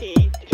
Heat.